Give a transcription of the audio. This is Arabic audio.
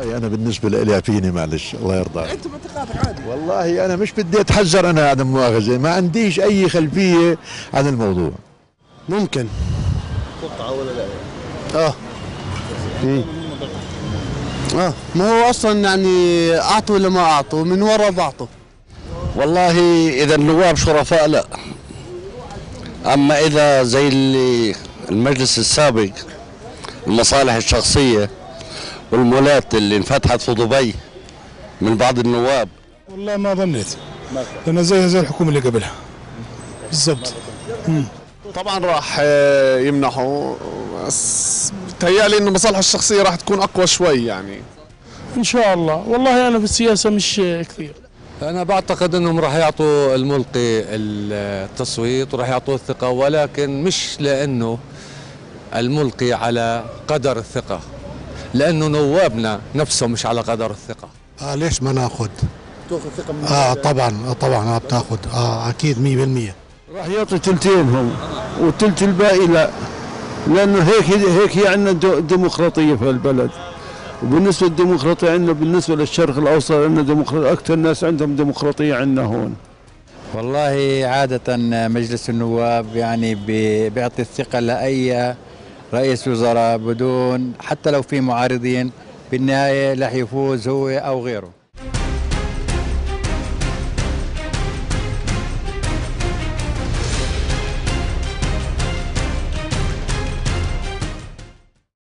والله أنا بالنسبة لي اعفيني معلش الله يرضى عليك. أنت معتقدك عادي. والله أنا مش بدي أتحذر أنا عدم مؤاخذه ما عنديش أي خلفية عن الموضوع. ممكن. تقطع ولا لا؟ آه. إيه. آه. ما هو أصلا يعني أعطوا ولا ما أعطوا من ورا بعطوا والله إذا النواب شرفاء لا. أما إذا زي اللي المجلس السابق المصالح الشخصية والمولات اللي انفتحت في دبي من بعض النواب. والله ما ظنيت. لأن زيها زي الحكومة اللي قبلها. بالضبط. طبعا راح آه، يمنحوا. بس تهيألي انه مصالحه الشخصية راح تكون أقوى شوي يعني. إن شاء الله. والله أنا في السياسة مش كثير. أنا بعتقد أنهم راح يعطوا الملقي التصويت وراح يعطوه الثقة ولكن مش لأنه الملقي على قدر الثقة. لأنه نوابنا نفسهم مش على قدر الثقة. آه ليش ما ناخذ؟ تاخذ ثقة من آه طبعا آه طبعا آه بتاخذ آه أكيد 100% راح يعطي تلتين هم والتلت الباقي لا. لأنه هيك هيك هي عندنا ديمقراطية في البلد وبالنسبة للديمقراطية عندنا بالنسبة للشرق الأوسط عندنا ديمقراطيه أكثر الناس عندهم ديمقراطية عندنا هون. والله عادة مجلس النواب يعني بي- بيعطي الثقة لأي رئيس وزراء بدون حتى لو في معارضين بالنهاية رح يفوز هو أو غيره.